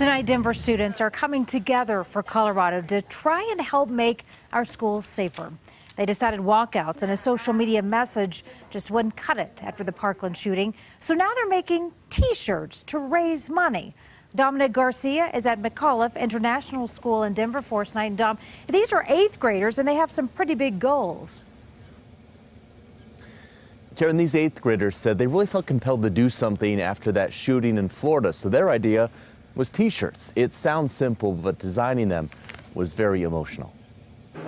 Tonight, Denver students are coming together for Colorado to try and help make our schools safer. They decided walkouts and a social media message just wouldn't cut it after the Parkland shooting. So now they're making T-shirts to raise money. Dominic Garcia is at McAuliffe International School in Denver for us tonight. Dom, these are eighth graders and they have some pretty big goals. Karen, these eighth graders said they really felt compelled to do something after that shooting in Florida. So their idea was t-shirts. It sounds simple, but designing them was very emotional.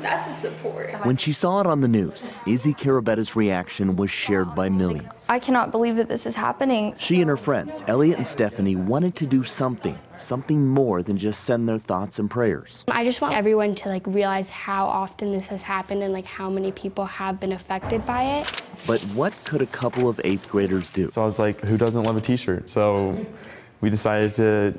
That's the support. When she saw it on the news, Izzy Carabetta's reaction was shared by millions. I cannot believe that this is happening. She and her friends, Elliot and Stephanie, wanted to do something, something more than just send their thoughts and prayers. I just want everyone to like realize how often this has happened and like how many people have been affected by it. But what could a couple of eighth graders do? So I was like, who doesn't love a t-shirt? So we decided to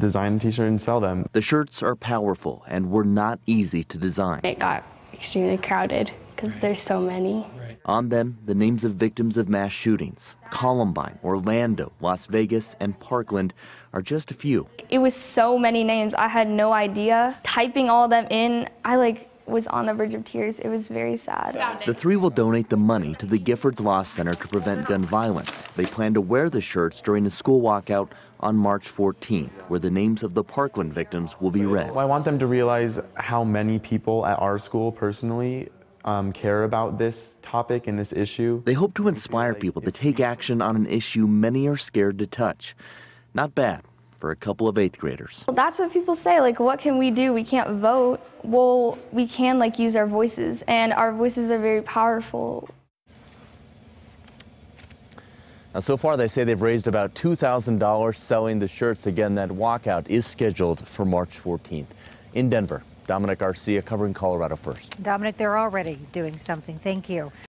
design a t-shirt and sell them. The shirts are powerful and were not easy to design. It got extremely crowded because there's so many. On them, the names of victims of mass shootings. Columbine, Orlando, Las Vegas, and Parkland are just a few. It was so many names. I had no idea. Typing all of them in, I like was on the verge of tears. It was very sad. The three will donate the money to the Giffords Law Center to prevent gun violence. They plan to wear the shirts during the school walkout on March 14th, where the names of the Parkland victims will be read. I want them to realize how many people at our school personally um, care about this topic and this issue. They hope to inspire people to take action on an issue many are scared to touch. Not bad for a couple of eighth graders. Well, that's what people say. Like, what can we do? We can't vote. Well, we can like use our voices, and our voices are very powerful. Now, so far, they say they've raised about $2,000 selling the shirts. Again, that walkout is scheduled for March 14th. In Denver, Dominic Garcia covering Colorado First. Dominic, they're already doing something. Thank you.